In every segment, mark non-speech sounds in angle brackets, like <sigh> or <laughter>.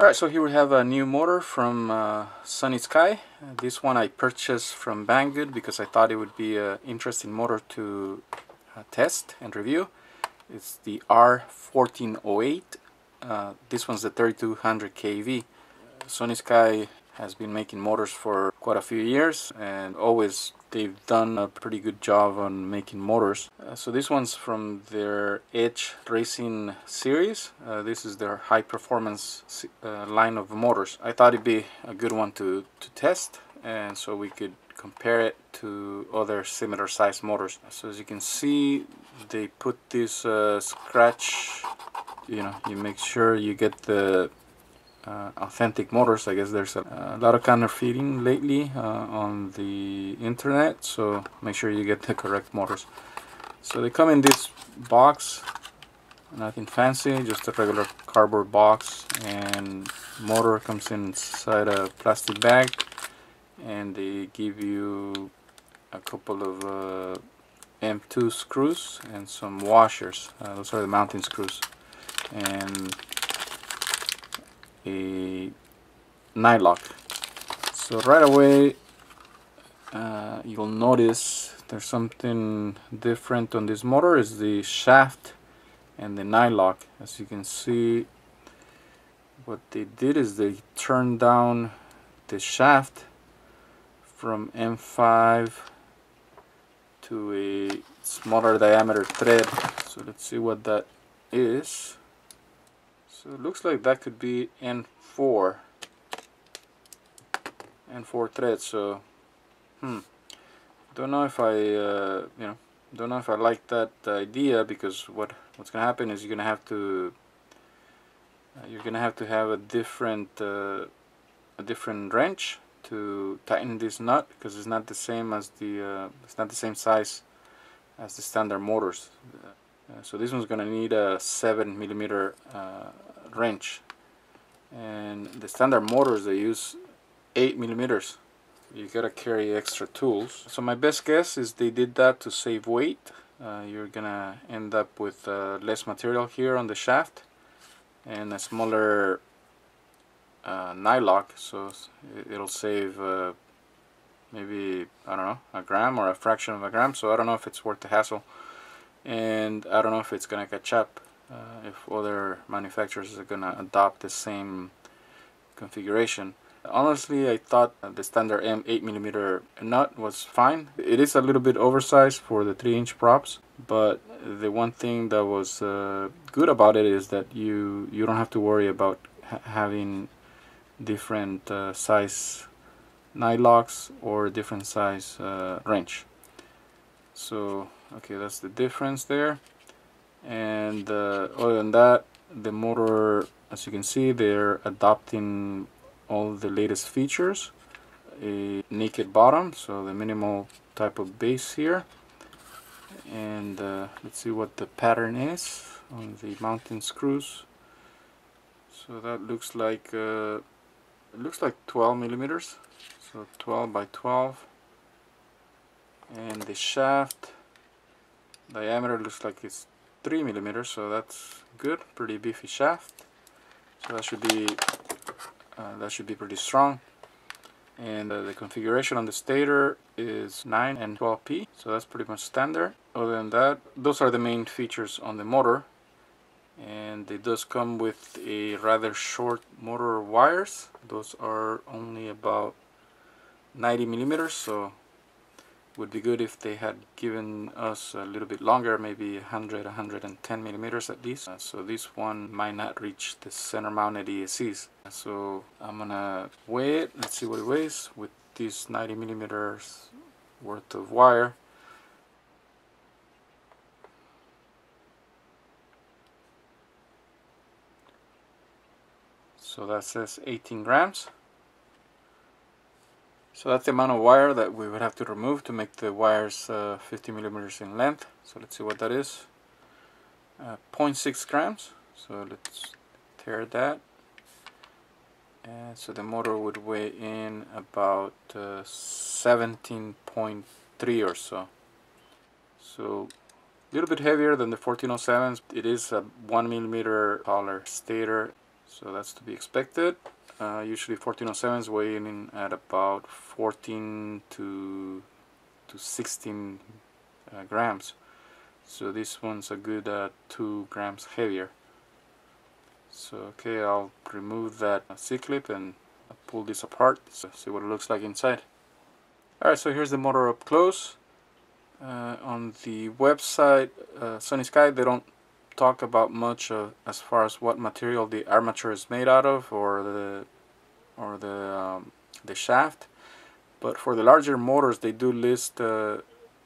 Alright, so here we have a new motor from uh, Sunny Sky. This one I purchased from Banggood because I thought it would be an interesting motor to uh, test and review. It's the R1408. Uh, this one's the 3200 kV. Sunny Sky has been making motors for quite a few years and always they've done a pretty good job on making motors. Uh, so this one's from their Edge Racing series. Uh, this is their high performance uh, line of motors. I thought it'd be a good one to, to test and so we could compare it to other similar size motors. So as you can see they put this uh, scratch, you know, you make sure you get the uh, authentic motors. I guess there's a, a lot of counterfeiting lately uh, on the internet, so make sure you get the correct motors. So they come in this box, nothing fancy, just a regular cardboard box, and motor comes inside a plastic bag, and they give you a couple of uh, M2 screws and some washers. Uh, those are the mounting screws, and a nylock. So right away uh, you'll notice there's something different on this motor is the shaft and the nylock. As you can see what they did is they turned down the shaft from M5 to a smaller diameter thread. So let's see what that is so it looks like that could be M4. M4 thread, so hmm. Don't know if I uh, you know don't know if I like that idea because what what's gonna happen is you're gonna have to uh, you're gonna have to have a different uh, a different wrench to tighten this nut because it's not the same as the uh, it's not the same size as the standard motors uh, so this one's gonna need a 7 millimeter uh, wrench and the standard motors they use 8 millimeters. You gotta carry extra tools. So my best guess is they did that to save weight. Uh, you're gonna end up with uh, less material here on the shaft and a smaller uh, nylock. So it'll save uh, maybe I don't know a gram or a fraction of a gram. So I don't know if it's worth the hassle. And I don't know if it's gonna catch up uh, if other manufacturers are gonna adopt the same configuration. Honestly, I thought the standard M 8mm nut was fine. It is a little bit oversized for the 3 inch props, but the one thing that was uh, good about it is that you, you don't have to worry about ha having different uh, size nylocks or different size uh, wrench. So, okay, that's the difference there and uh, other than that the motor as you can see they're adopting all the latest features. A naked bottom so the minimal type of base here. And uh, let's see what the pattern is on the mounting screws. So that looks like uh, it looks like 12 millimeters. So 12 by 12 and the shaft diameter looks like it's 3 millimeters so that's good. Pretty beefy shaft. So that should be uh, that should be pretty strong. And uh, the configuration on the stator is 9 and 12p so that's pretty much standard. Other than that those are the main features on the motor. And it does come with a rather short motor wires. Those are only about 90 millimeters so would be good if they had given us a little bit longer, maybe 100, 110 millimeters at least. Uh, so this one might not reach the center mounted ESCs. So I'm gonna weigh it, let's see what it weighs with these 90 millimeters worth of wire. So that says 18 grams. So that's the amount of wire that we would have to remove to make the wires uh, 50 millimeters in length. So let's see what that is. Uh, 0.6 grams. So let's tear that. And so the motor would weigh in about 17.3 uh, or so. So a little bit heavier than the 1407s. It is a one millimeter taller stator. so that's to be expected uh, usually 1407s weigh in at about 14 to to 16 uh, grams. So this one's a good uh, 2 grams heavier. So okay I'll remove that C-clip and pull this apart so see what it looks like inside. Alright so here's the motor up close. Uh, on the website uh, Sunny Sky they don't talk about much as far as what material the armature is made out of or the or the um, the shaft but for the larger motors they do list uh,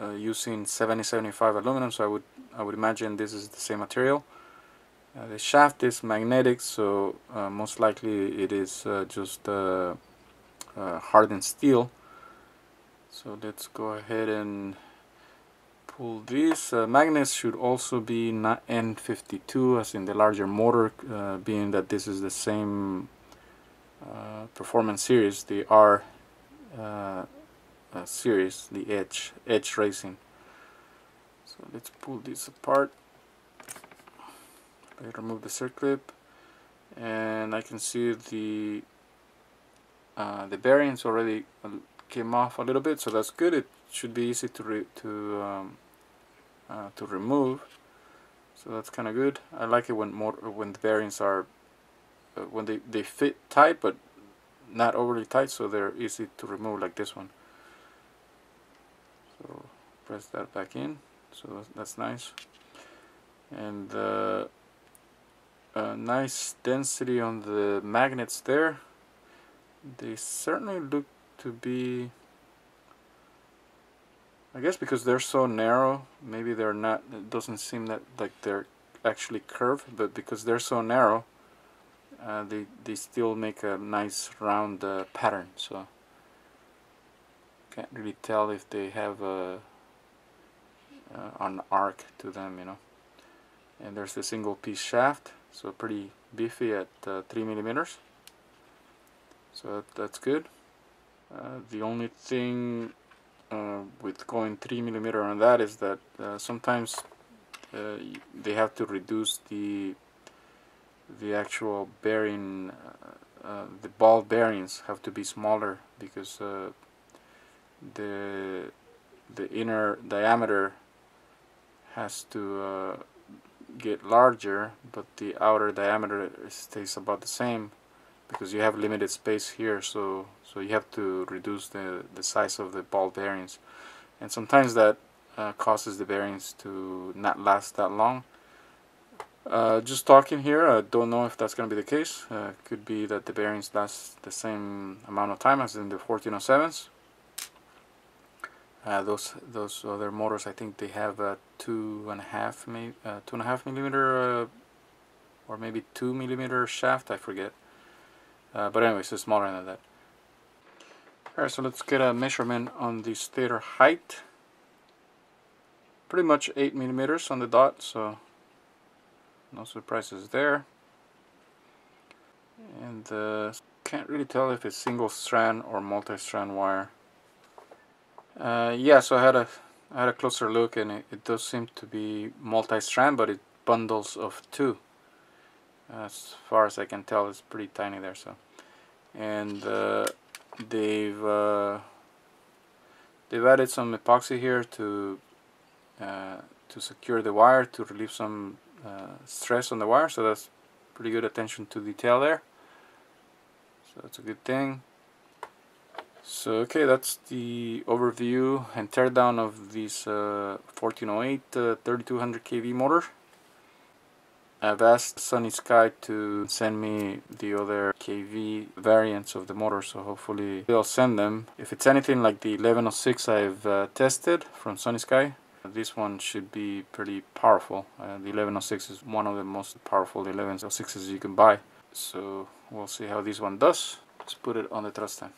uh, using 7075 aluminum so I would I would imagine this is the same material. Uh, the shaft is magnetic so uh, most likely it is uh, just hardened steel. So let's go ahead and pull these. Uh, magnets should also be N52 as in the larger motor, uh, being that this is the same uh, performance series, the R uh, uh, series, the Edge, Edge Racing. So let's pull this apart. I remove the circlip and I can see the uh, the bearings already came off a little bit so that's good it should be easy to to um, uh, to remove. So that's kind of good. I like it when more when the bearings are uh, when they, they fit tight but not overly tight so they're easy to remove like this one. So press that back in. So that's nice. And uh, a nice density on the magnets there. They certainly look to be I guess because they're so narrow, maybe they're not, it doesn't seem that like they're actually curved, but because they're so narrow, uh, they, they still make a nice round uh, pattern, so can't really tell if they have a, uh, an arc to them, you know. And there's the single piece shaft, so pretty beefy at uh, 3 millimeters. So that, that's good. Uh, the only thing uh, with going 3 millimeter on that is that uh, sometimes uh, they have to reduce the the actual bearing uh, uh, the ball bearings have to be smaller because uh, the the inner diameter has to get larger but the outer diameter stays about the same because you have limited space here so so you have to reduce the the size of the ball bearings. And sometimes that uh, causes the bearings to not last that long. Uh, just talking here I don't know if that's gonna be the case. Uh, could be that the bearings last the same amount of time as in the 1407s uh, those those other motors I think they have a two and a half maybe uh, two and a half millimeter uh, or maybe two millimeter shaft I forget uh, but anyways, it's smaller than that. Alright, so let's get a measurement on the stator height. Pretty much 8 millimeters on the dot, so no surprises there. And uh, can't really tell if it's single strand or multi-strand wire. Uh, yeah, so I had a I had a closer look and it, it does seem to be multi-strand, but it bundles of two as far as I can tell it's pretty tiny there so. And uh, they've uh, they've added some epoxy here to uh, to secure the wire to relieve some uh, stress on the wire so that's pretty good attention to detail there. So that's a good thing. So okay that's the overview and teardown of this 1408 uh, 3200 kV motor I've asked Sunny Sky to send me the other KV variants of the motor, so hopefully they'll send them. If it's anything like the 1106 I've uh, tested from Sunny Sky, this one should be pretty powerful. Uh, the 1106 is one of the most powerful 1106s you can buy. So we'll see how this one does. Let's put it on the thrust stand.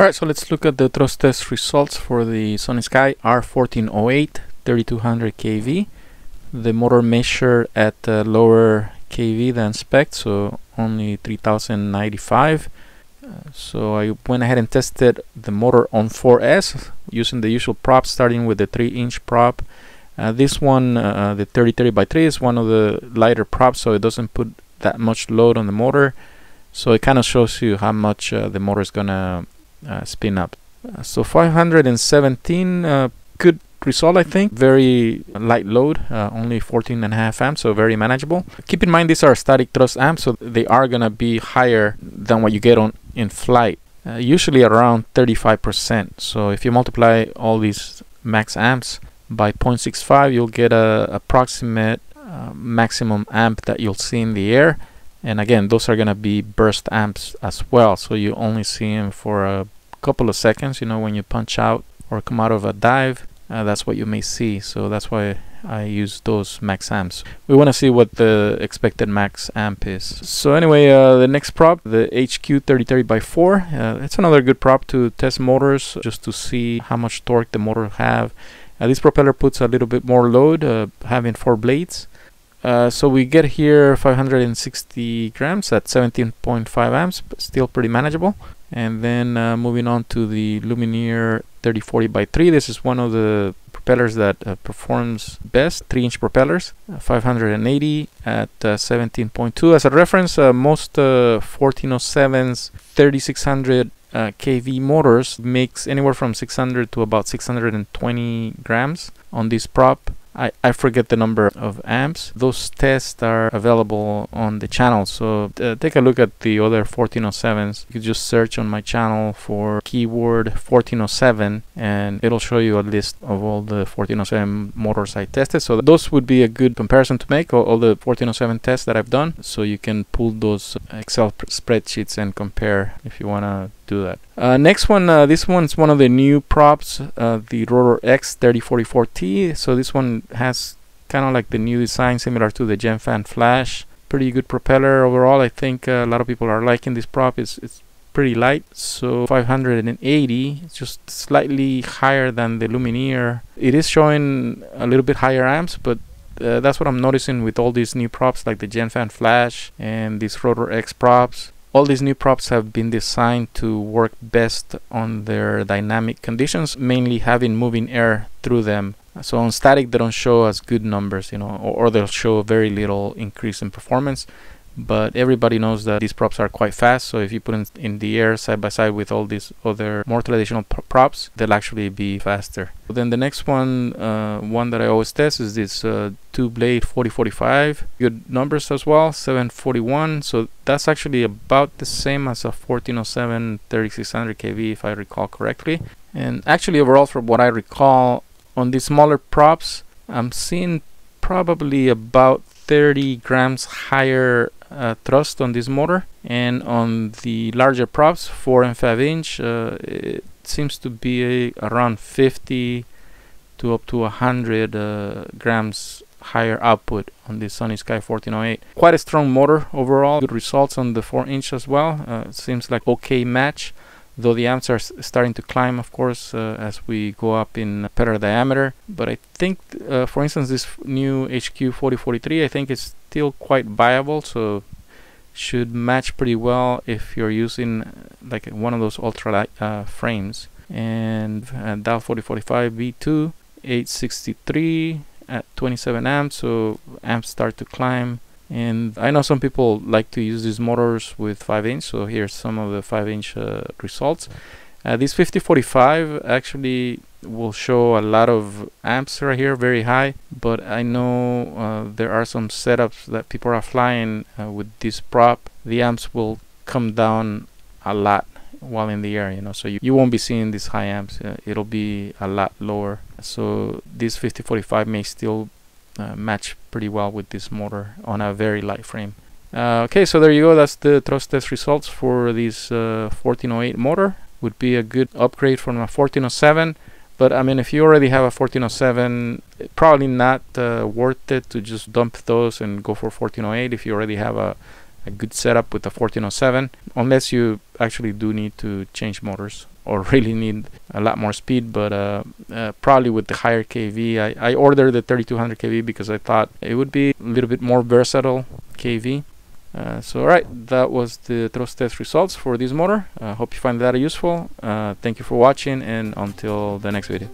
Alright, so let's look at the thrust test results for the Sunny Sky R1408 3200 kV. The motor measured at uh, lower kV than spec, so only 3095. Uh, so I went ahead and tested the motor on 4S using the usual props, starting with the 3 inch prop. Uh, this one, uh, the 3030 by 3 is one of the lighter props, so it doesn't put that much load on the motor. So it kind of shows you how much uh, the motor is gonna uh, spin up. Uh, so 517 uh, good result I think. Very light load uh, only 14 and a half amps so very manageable. Keep in mind these are static thrust amps so they are gonna be higher than what you get on in flight uh, usually around 35% so if you multiply all these max amps by 0.65 you'll get a approximate maximum amp that you'll see in the air and again those are gonna be burst amps as well so you only see them for a couple of seconds you know when you punch out or come out of a dive uh, that's what you may see. So that's why I use those max amps. We want to see what the expected max amp is. So anyway uh, the next prop the HQ 3030 by 4 uh, it's another good prop to test motors just to see how much torque the motor have. Uh, this propeller puts a little bit more load uh, having four blades uh, so we get here 560 grams at 17.5 amps, still pretty manageable. And then uh, moving on to the Lumenier 3040 by 3. This is one of the propellers that uh, performs best, 3-inch propellers, uh, 580 at 17.2. As a reference, most 1407's 3600 uh, kV motors makes anywhere from 600 to about 620 grams on this prop I, I forget the number of amps. Those tests are available on the channel. So uh, take a look at the other 1407s. You just search on my channel for keyword 1407 and it'll show you a list of all the 1407 motors I tested. So those would be a good comparison to make, all, all the 1407 tests that I've done. So you can pull those Excel spreadsheets and compare if you want to do that. Uh, next one, uh, this one's one of the new props, uh, the Rotor X 3044T. So this one has kind of like the new design, similar to the Gemfan Flash. Pretty good propeller overall. I think uh, a lot of people are liking this prop. It's it's pretty light, so 580. It's just slightly higher than the Lumenier. It is showing a little bit higher amps, but uh, that's what I'm noticing with all these new props like the Gemfan Flash and these Rotor X props all these new props have been designed to work best on their dynamic conditions, mainly having moving air through them. So on static, they don't show as good numbers, you know, or, they'll show very little increase in performance but everybody knows that these props are quite fast so if you put them in the air side by side with all these other more traditional pr props they'll actually be faster. Then the next one uh, one that I always test is this uh, two blade 4045 good numbers as well 741 so that's actually about the same as a 1407 3600 kV if I recall correctly. And actually overall from what I recall on these smaller props I'm seeing probably about 30 grams higher uh, thrust on this motor and on the larger props 4 and 5 inch uh, it seems to be around 50 to up to 100 uh, grams higher output on the Sunny Sky 1408 quite a strong motor overall good results on the 4 inch as well. Uh, seems like okay match though the amps are starting to climb of course uh, as we go up in petter diameter. But I think uh, for instance this new HQ 4043 I think is still quite viable so should match pretty well if you're using uh, like one of those ultra uh, frames. And uh, DAL 4045 V2 863 at 27 amps so amps start to climb and I know some people like to use these motors with 5 inch so here's some of the 5 inch uh, results. Uh, this 5045 actually will show a lot of amps right here very high but I know uh, there are some setups that people are flying uh, with this prop. The amps will come down a lot while in the air you know so you, you won't be seeing these high amps. Uh, it'll be a lot lower. So this 5045 may still uh, match pretty well with this motor on a very light frame. Uh, okay, so there you go. That's the thrust test results for this uh, 1408 motor. Would be a good upgrade from a 1407. But I mean, if you already have a 1407, probably not uh, worth it to just dump those and go for 1408 if you already have a, a good setup with the 1407, unless you actually do need to change motors. Or <laughs> really need a lot more speed but uh, uh, probably with the higher kV I, I ordered the 3200 kV because I thought it would be a little bit more versatile kV uh, so alright that was the thrust test results for this motor. Uh, hope you find that useful. Uh, thank you for watching and until the next video